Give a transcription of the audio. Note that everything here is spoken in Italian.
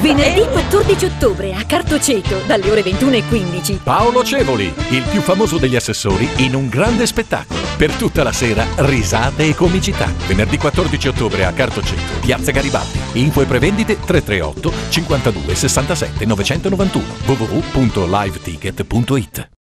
Venerdì 14 ottobre a Cartoceto, dalle ore 21.15. Paolo Cevoli, il più famoso degli assessori, in un grande spettacolo. Per tutta la sera, risate e comicità. Venerdì 14 ottobre a Cartoceto, Piazza Garibaldi. Info e prevendite 338 52 67 991 www.liveticket.it